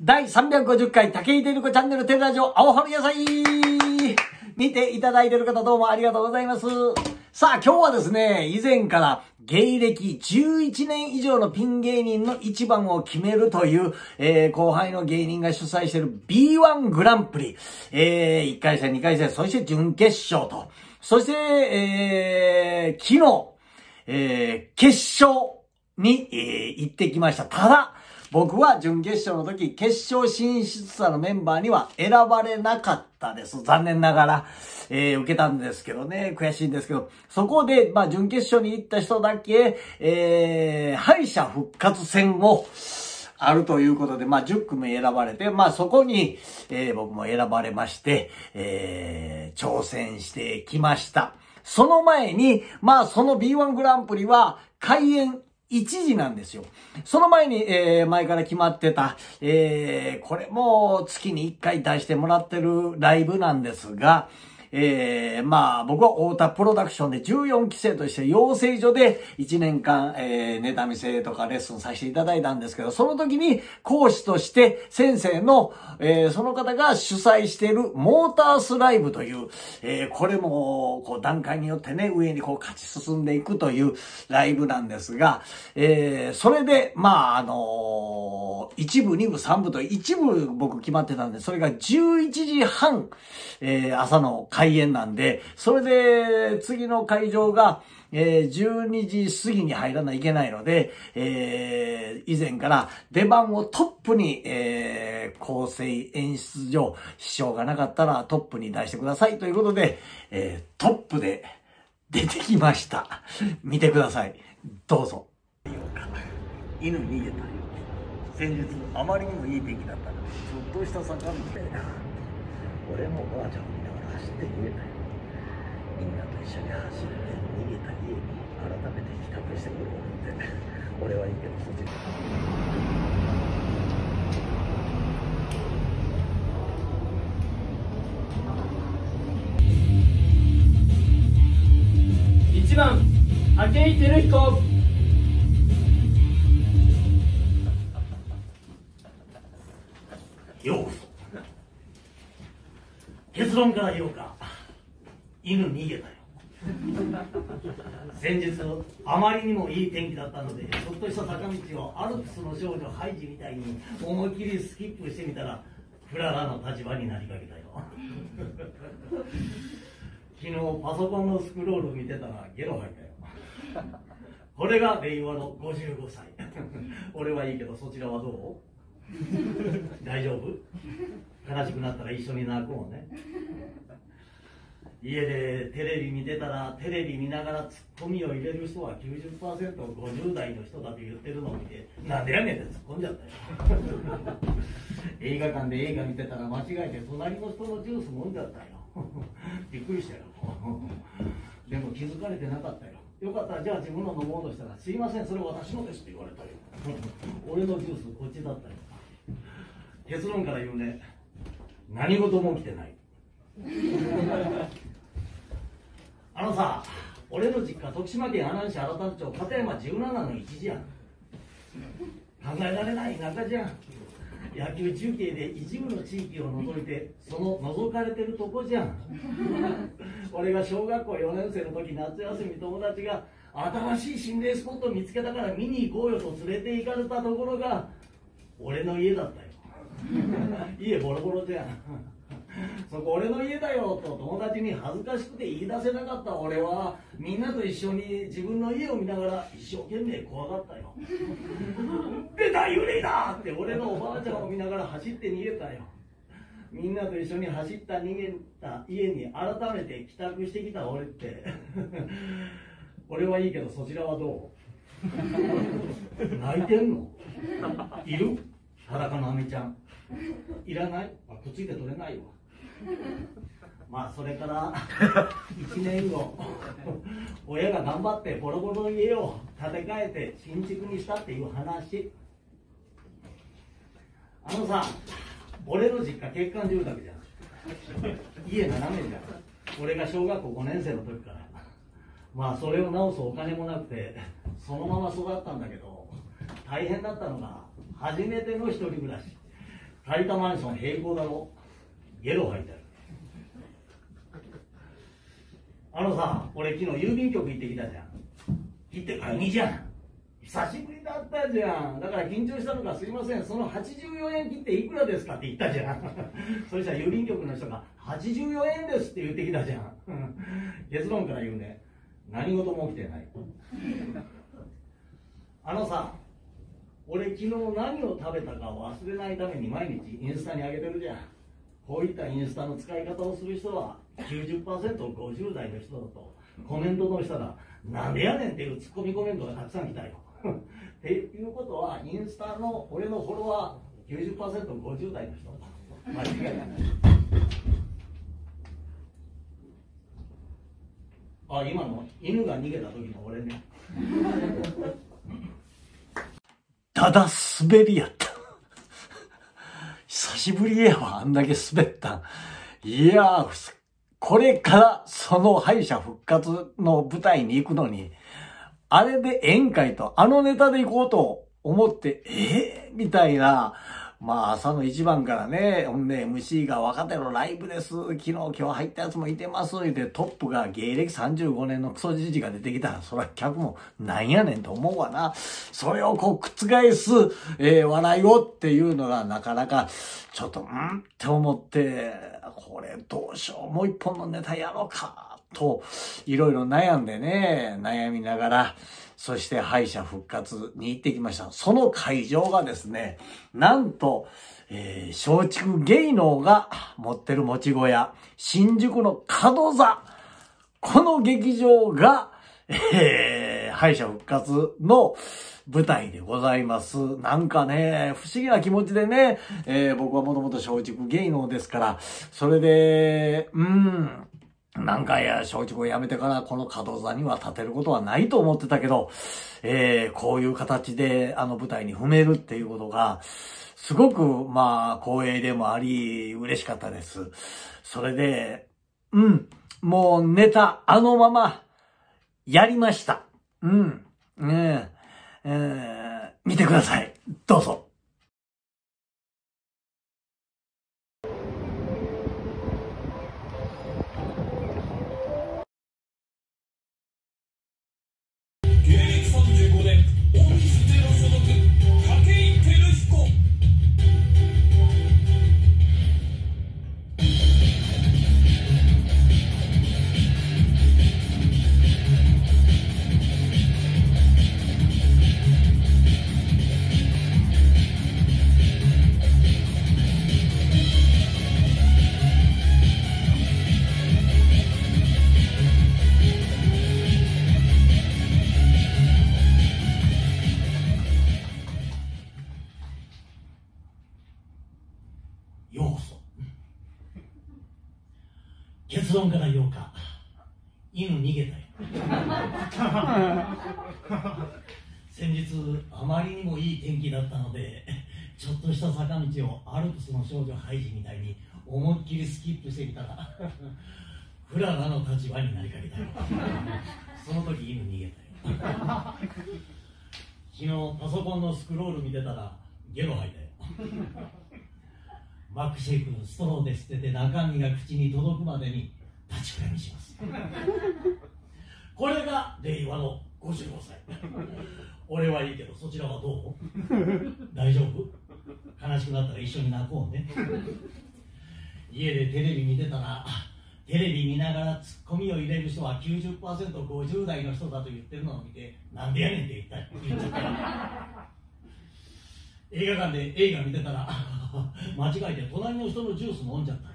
第350回竹井照子チャンネルテレラジオ青春野菜見ていただいている方どうもありがとうございます。さあ今日はですね、以前から芸歴11年以上のピン芸人の一番を決めるという、えー、後輩の芸人が主催している B1 グランプリ、えー、1回戦、2回戦、そして準決勝と、そして、えー、昨日、えー、決勝に、えー、行ってきました。ただ、僕は準決勝の時、決勝進出者のメンバーには選ばれなかったです。残念ながら、えー、受けたんですけどね、悔しいんですけど、そこで、まあ、準決勝に行った人だけ、えー、敗者復活戦を、あるということで、まあ、10組選ばれて、まあ、そこに、えー、僕も選ばれまして、えー、挑戦してきました。その前に、まあ、その B1 グランプリは、開演1時なんですよ。その前に、えー、前から決まってた、えー、これも月に1回出してもらってるライブなんですが、えー、まあ、僕は太田プロダクションで14期生として養成所で1年間、えー、ネタ見せとかレッスンさせていただいたんですけど、その時に講師として先生の、えー、その方が主催しているモータースライブという、えー、これも、こう段階によってね、上にこう勝ち進んでいくというライブなんですが、えー、それで、まあ、あのー、1部、2部、3部と一部僕決まってたんで、それが11時半、えー、朝の開演なんで、それで次の会場が、えー、12時過ぎに入らないといけないので、えー、以前から出番をトップに、えー、構成演出上、支障がなかったらトップに出してくださいということで、えー、トップで出てきました。見てください。どうぞ。犬逃げたよ。先日、あまりにもいい天気だったので、ちょっとした坂道で、俺もおばあちゃんを見ながら走って逃げたよみんなと一緒に走って逃げた家に改めて帰宅してくるって俺はいいけどそっち1番武井照彦犬逃げたよ。先日あまりにもいい天気だったのでちょっとした坂道をアルプスの少女ハイジみたいに思いっきりスキップしてみたらクララの立場になりかけたよ。昨日パソコンのスクロール見てたらゲロ吐いたよ。これが令和の55歳俺はいいけどそちらはどう？大丈夫？悲しくなったら一緒に泣こうね。家でテレビ見てたらテレビ見ながらツッコミを入れる人は 90%50 代の人だと言ってるのを見てなんでやねんって突っ込んじゃったよ。映画館で映画見てたら間違えて隣の人のジュース飲んじゃったよ。びっくりしたよ。でも気づかれてなかったよ。よかった。らじゃあ自分の飲もうとしたら「すいませんそれ私のです」って言われたよ。俺のジュースこっちだったよ。結論から言うね。何事も起きてないあのさ俺の実家徳島県阿南市新田町片山17の一時やん。考えられない田舎じゃん。野球中継で一部の地域を除いてその覗かれてるとこじゃん。俺が小学校4年生の時夏休み友達が新しい心霊スポット見つけたから見に行こうよと連れて行かれたところが俺の家だったよ。家ボロボロじゃん。そこ俺の家だよと友達に恥ずかしくて言い出せなかった。俺はみんなと一緒に自分の家を見ながら一生懸命怖がったよ。出た幽霊だって俺のおばあちゃんを見ながら走って逃げたよ。みんなと一緒に走った逃げた家に改めて帰宅してきた。俺って。俺はいいけどそちらはどう？泣いてんの？いる？裸のあめちゃん。いらない？あくっついて取れないわ。まあそれから1年後 親が頑張ってボロボロの家を建て替えて新築にしたっていう話。あのさ俺の実家欠陥住宅じゃん。家斜めじゃん。俺が小学校5年生の時から。まあそれを直すお金もなくてそのまま育ったんだけど大変だったのが初めての一人暮らし。借りたマンション平行だろ。ゲロ吐いてるあのさ俺昨日郵便局行ってきたじゃん。行ってから2じゃん。久しぶりだったじゃん。だから緊張したのかすいません。その84円切っていくらですかって言ったじゃん。そしたら郵便局の人が84円ですって言ってきたじゃん。結論から言うね。何事も起きてない。あのさ俺昨日何を食べたか忘れないために毎日インスタに上げてるじゃん。こういったインスタの使い方をする人は 90%50 代の人だとコメントの人が「なんでやねん」っていうツッコミコメントがたくさん来たよ。っていうことはインスタの俺のフォロワー 90%50 代の人だ間違いない。あ今の犬が逃げた時の俺ね。ただ滑りやった。しぶりやわあんだけ滑った。いやーこれからその敗者復活の舞台に行くのにあれで宴会とあのネタで行こうと思って、ええー、みたいな、まあ朝の一番からね、ほんで MC が若手のライブです。昨日今日入ったやつもいてます。でトップが芸歴35年のクソじじが出てきたら、そら客もなんやねんと思うわな。それをこう覆す、えー、笑いをっていうのがなかなかちょっと、んって思って、これどうしよう。もう一本のネタやろうか。と、いろいろ悩んでね、悩みながら、そして敗者復活に行ってきました。その会場がですね、なんと、えー、松竹芸能が持ってる持ち小屋、新宿の角座、この劇場が、えー、敗者復活の舞台でございます。なんかね、不思議な気持ちでね、えー、僕はもともと松竹芸能ですから、それで、うん、なんかや、松竹を辞めてからこの角座には立てることはないと思ってたけど、えー、こういう形であの舞台に踏めるっていうことが、すごく、まあ、光栄でもあり、嬉しかったです。それで、うん、もうネタ、あのまま、やりました。うん、ねえ、えー、見てください。どうぞ。要素。結論から言おうか。犬逃げたよ。先日あまりにもいい天気だったのでちょっとした坂道をアルプスの少女ハイジみたいに思いっきりスキップしてきたらフララの立場になりかけたよ。その時犬逃げたよ。昨日パソコンのスクロール見てたらゲロ吐いたよ。マックシェイクのストローで捨てて中身が口に届くまでに立ちくらみします。これが令和の55歳。俺はいいけどそちらはどう？大丈夫？悲しくなったら一緒に泣こうね。家でテレビ見てたらテレビ見ながらツッコミを入れる人は 90%50 代の人だと言ってるのを見てなんでやねんって言った言っちゃった。映画館で映画見てたら 間違えて隣の人のジュース飲んじゃったよ。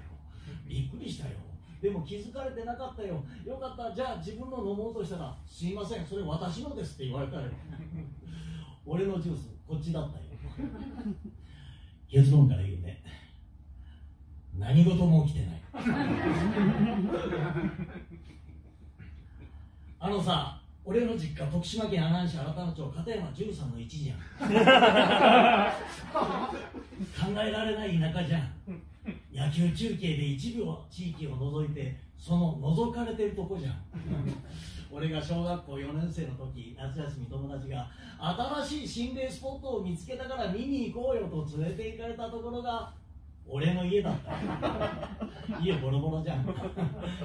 びっくりしたよ。でも気づかれてなかったよ。よかった。じゃあ自分の飲もうとしたら「すいません。それ私のです」って言われたよ。俺のジュースこっちだったよ。結論から言うね。何事も起きてない。あのさ俺の実家徳島県阿南市新野町片山13の1じゃん。考えられない田舎じゃん。野球中継で1秒地域を除いてその覗かれてるとこじゃん。俺が小学校4年生の時夏休み友達が新しい心霊スポットを見つけたから見に行こうよと連れて行かれたところが俺の家だった。家ボロボロじゃん。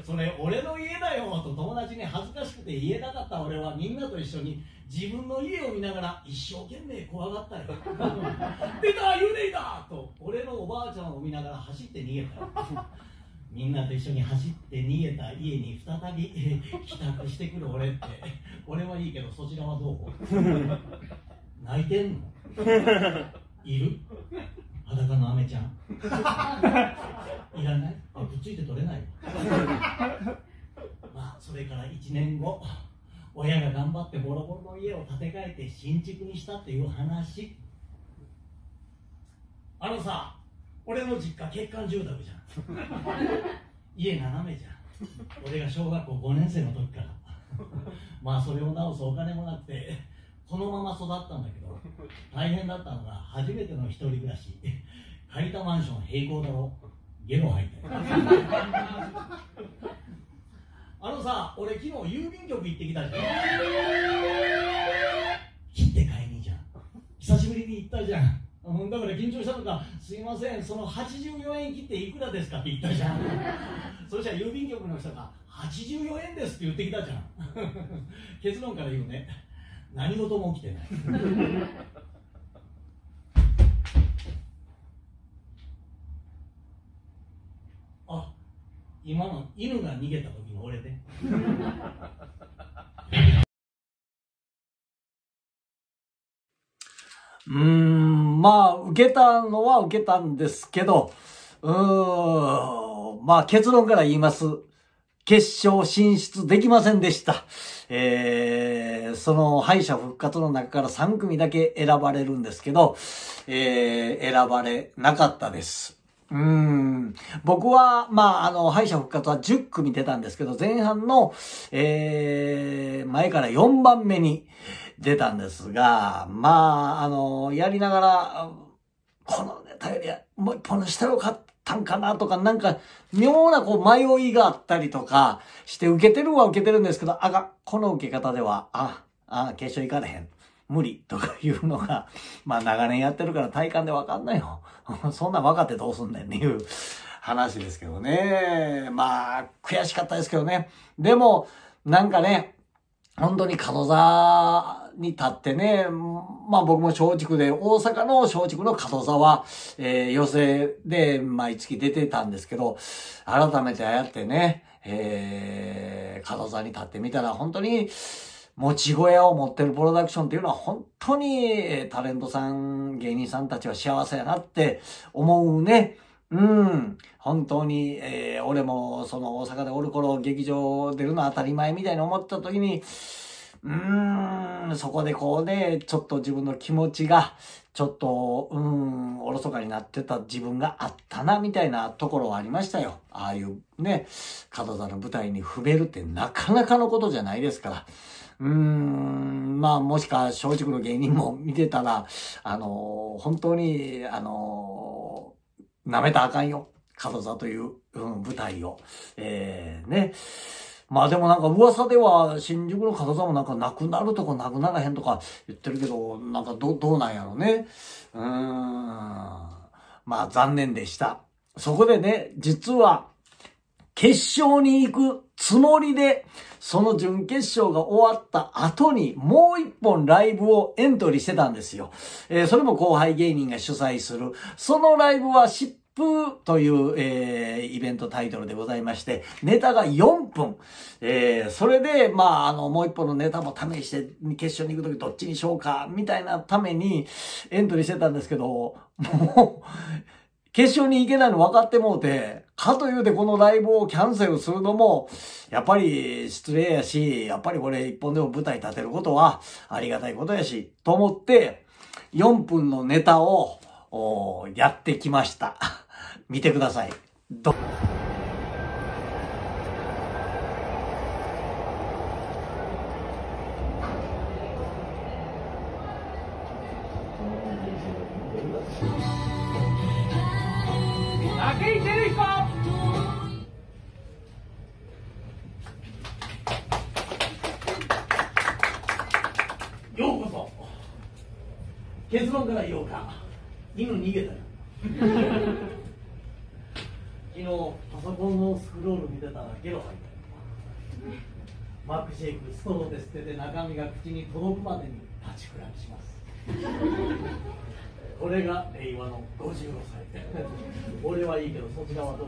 それ俺の家だよと友達に恥ずかしくて言えなかった俺はみんなと一緒に自分の家を見ながら一生懸命怖がったよ。出た幽霊だと俺のおばあちゃんを見ながら走って逃げたみんなと一緒に走って逃げた家に再び帰宅してくる俺って。俺はいいけどそちらはどう？泣いてんの？いる？裸のアメちゃん。いらない？くっついて取れない？まあそれから1年後親が頑張ってボロボロの家を建て替えて新築にしたっていう話。あのさ俺の実家欠陥住宅じゃん。家斜めじゃん。俺が小学校5年生の時から。まあそれを直すお金もなくてこのまま育ったんだけど大変だったのが初めての一人暮らし。借りたマンション平行だろ。ゲロ吐いて。あのさ俺昨日郵便局行ってきたじゃん。切って買いにじゃん久しぶりに行ったじゃん。うんだから緊張したのか「すいませんその84円切っていくらですか?」って言ったじゃん。そしたら郵便局の人が「84円です」って言ってきたじゃん。結論から言うね。何事も起きてない。あ今の犬が逃げた時の俺で うーんまあ受けたのは受けたんですけどうーんまあ結論から言います決勝進出できませんでした。えー、その敗者復活の中から3組だけ選ばれるんですけど、えー、選ばれなかったです。うん。僕は、まあ、あの、敗者復活は10組出たんですけど、前半の、えー、前から4番目に出たんですが、まあ、あの、やりながら、このネタよりもう一本したらよかったんかなとか、なんか、妙なこう迷いがあったりとかして、受けてるは受けてるんですけど、あが、この受け方では、あ、あ、決勝行かれへん。無理 とかいうのが、まあ長年やってるから体感でわかんないよ。そんなん分かってどうすんねんっていう話ですけどね。まあ、悔しかったですけどね。でも、なんかね、本当に角座に立ってね、まあ僕も松竹で、大阪の松竹の角座は、えー、寄席で毎月出てたんですけど、改めてああやってね、えー、角座に立ってみたら本当に、持ち小屋を持ってるプロダクションっていうのは本当にタレントさん、芸人さんたちは幸せやなって思うね。うん。本当に、えー、俺もその大阪でおる頃劇場出るの当たり前みたいに思った時に、うーん、そこでこうね、ちょっと自分の気持ちが、ちょっと、うん、おろそかになってた自分があったな、みたいなところはありましたよ。ああいうね、角座の舞台に踏めるってなかなかのことじゃないですから。うーん、まあ、もしか、松竹の芸人も見てたら、あの、本当に、あの、舐めたらあかんよ。角座という、うん、舞台を。えー、ね。まあでもなんか噂では新宿の角座もなんかなくなるとかなくならへんとか言ってるけど、なんかど、どうなんやろね。うーん。まあ残念でした。そこでね、実は、決勝に行くつもりで、その準決勝が終わった後にもう一本ライブをエントリーしてたんですよ。えー、それも後輩芸人が主催する。そのライブは疾風という、えー、イベントタイトルでございまして、ネタが4分。えー、それで、まあ、あの、もう一本のネタも試して、決勝に行くときどっちにしようか、みたいなためにエントリーしてたんですけど、もう、決勝に行けないの分かってもうて、かというてこのライブをキャンセルするのも、やっぱり失礼やし、やっぱりこれ一本でも舞台立てることはありがたいことやし、と思って、4分のネタをやってきました。見てください。どが口に届くまでに立ちくらみします。これが令和の55歳。俺はいいけどそちらはどう？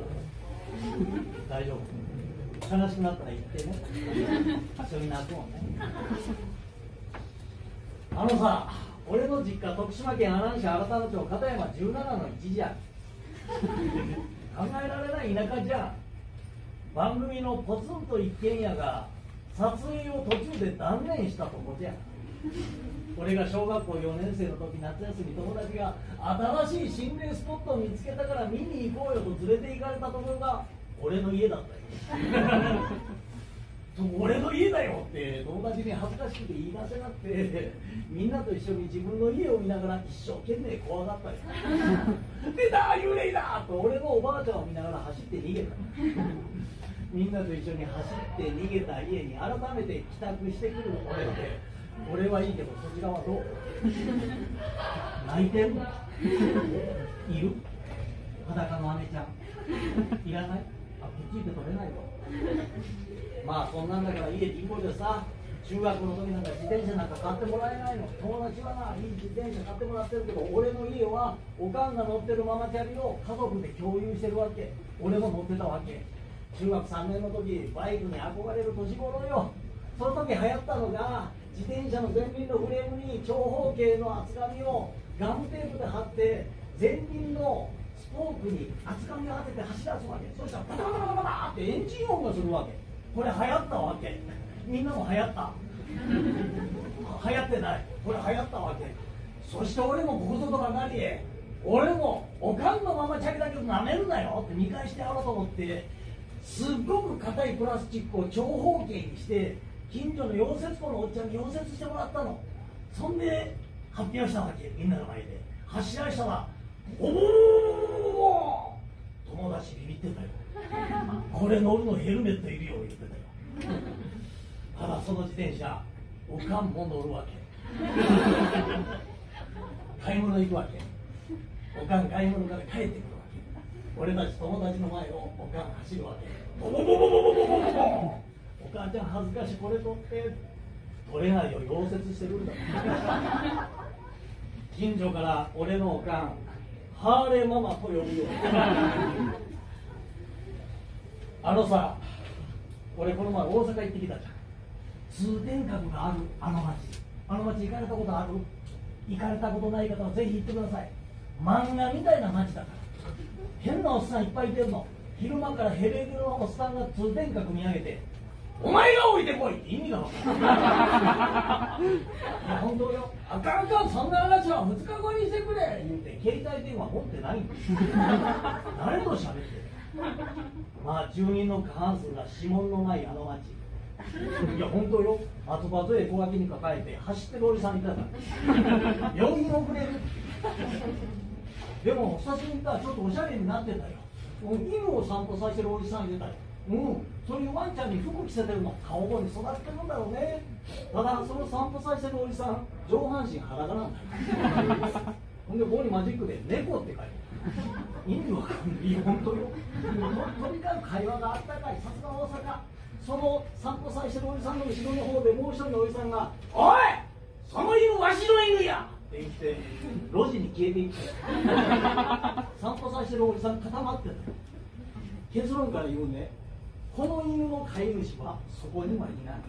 大丈夫？悲しくなったら言ってね。一緒に泣くもんね。あのさ俺の実家徳島県阿南市新田町片山17の1じゃん考えられない田舎じゃん。番組のポツンと一軒家が撮影を途中で断念したとこじゃ。ん俺が小学校4年生の時夏休み友達が新しい心霊スポットを見つけたから見に行こうよと連れて行かれたところが俺の家だったよ俺の家だよって友達に恥ずかしくて言い出せなくてみんなと一緒に自分の家を見ながら一生懸命怖がったよ。出た幽霊だと俺のおばあちゃんを見ながら走って逃げたみんなと一緒に走って逃げた家に改めて帰宅してくる俺って俺はいいけどそちらはどう？泣いてるの？いる？裸の姉ちゃん。いらない？あくっついて取れないとまあそんなんだから家銀行でさ。中学の時なんか自転車なんか買ってもらえないの？友達はないい自転車買ってもらってるけど俺の家はおかんが乗ってるママチャリを家族で共有してるわけ。俺も乗ってたわけ中学3年の時バイクに憧れる年頃よ。その時流行ったのが自転車の前輪のフレームに長方形の厚紙をガムテープで貼って前輪のスポークに厚紙を当てて走らすわけ。そしたらバタバタバタバタってエンジン音がするわけ。これ流行ったわけ。みんなも流行った。流行ってない。これ流行ったわけ。そして俺もここぞとばかり俺もおかんのままチャリだけどなめるなよって見返してやろうと思ってすっごく硬いプラスチックを長方形にして近所の溶接工のおっちゃんに溶接してもらったの。そんで発表したわけみんなの前で。走らしたら「おお友達ビビってたよ。これ乗るのヘルメットいるよ言ってたよ。ただその自転車おかんも乗るわけ。買い物行くわけ。おかん買い物から帰ってくる。俺たち友達の前をおかん走るわけ。ボボボボボボボボボボお母ちゃん恥ずかしいこれ取って取れないよ溶接してるんだ。近所から俺のおかんハーレーママと呼ぶよ。あのさ俺この前大阪行ってきたじゃん。通天閣があるあの町。あの町行かれたことある？行かれたことない方はぜひ行ってください。漫画みたいな町だから。変なおっさんいっぱいいてるの。昼間からヘレヘレのおっさんが通天閣見上げてお前が降りてこいって意味が分かんない。いや本当よ。あかんあかん。そんな話は2日後にしてくれ。言うて携帯電話持ってないんです。誰と喋ってる？まあ住人の過半数が指紋のないあの町いや本当よ。松葉杖小脇に抱えて走ってるおじさんいたから 病院遅れるでも久しぶりにちょっとおしゃれになってたよ。犬を散歩させてるおじさんいてたよ。うん。そういうワンちゃんに服着せてるの顔後に育ってるんだろうね。ただその散歩させてるおじさん上半身裸なんだよ。ほんでここにマジックで「猫」って書いてある。意味わかんない本当よ。ととにかく会話があったかい。さすが大阪。その散歩させてるおじさんの後ろの方でもう一人のおじさんが「おい!その犬わしの犬や!」って言って路地に消えていった散歩させてるおじさん固まってた結論から言うね。この犬の飼い主はそこにはいない。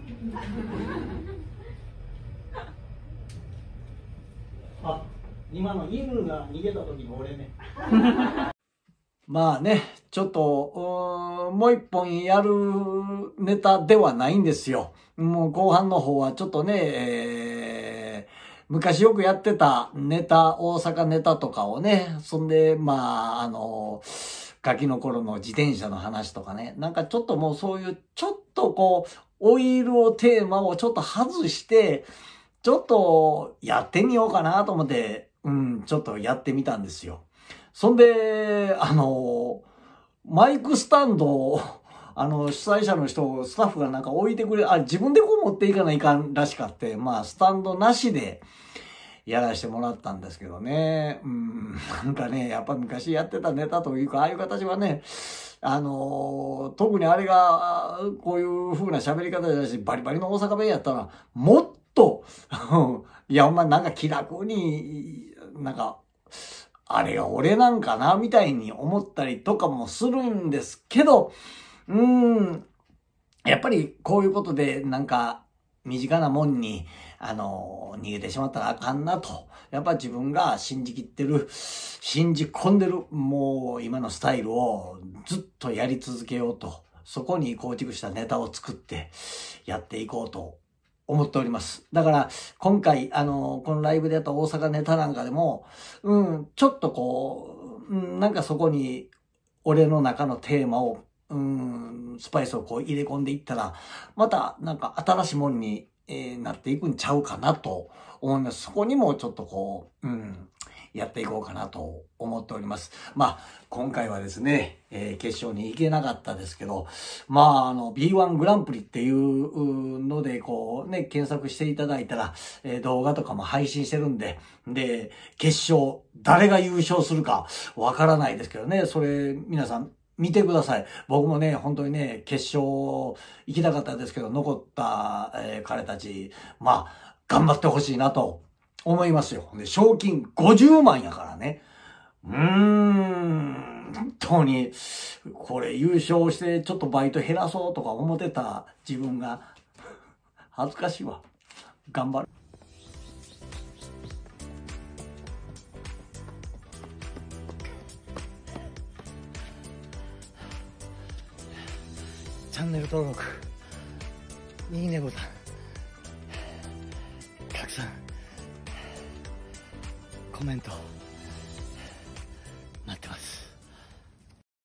あ今の犬が逃げた時の俺ね。まあね、ちょっと、もう一本やるネタではないんですよ。もう後半の方はちょっとね、えー、昔よくやってたネタ、大阪ネタとかをね、そんで、まあ、あの、ガキの頃の自転車の話とかね、なんかちょっともうそういう、ちょっとこう、オイルをテーマをちょっと外して、ちょっとやってみようかなと思って、うん、ちょっとやってみたんですよ。そんで、あの、マイクスタンドを、あの、主催者の人を、スタッフがなんか置いてくれ、あ、自分でこう持っていかないかんらしかって、まあ、スタンドなしでやらせてもらったんですけどね。うん、なんかね、やっぱ昔やってたネタというか、ああいう形はね、あの特にあれが、こういう風な喋り方だし、バリバリの大阪弁やったら、もっと、いや、お前なんか気楽に、なんか、あれが俺なんかな、みたいに思ったりとかもするんですけど、うん、やっぱりこういうことで、なんか、身近なもんに、あの、逃げてしまったらあかんなと。やっぱ自分が信じきってる、信じ込んでる、もう今のスタイルをずっとやり続けようと。そこに構築したネタを作ってやっていこうと思っております。だから、今回、あの、このライブでやった大阪ネタなんかでも、うん、ちょっとこう、うん、なんかそこに、俺の中のテーマをうん、スパイスをこう入れ込んでいったら、またなんか新しいもんに、え、なっていくんちゃうかなと思います。そこにもちょっとこう、うん、やっていこうかなと思っております。まあ、今回はですね、えー、決勝に行けなかったですけど、まあ、あの、B1 グランプリっていうので、こうね、検索していただいたら、えー、動画とかも配信してるんで、で、決勝、誰が優勝するかわからないですけどね、それ、皆さん、見てください。僕もね、本当にね、決勝行きたかったですけど、残った、えー、彼たち、まあ、頑張ってほしいなと思いますよ。で、賞金50万やからね。うーん、本当に、これ優勝してちょっとバイト減らそうとか思ってた自分が、恥ずかしいわ。頑張る。ャンネル登録、いいねボタン、拡散、コメント。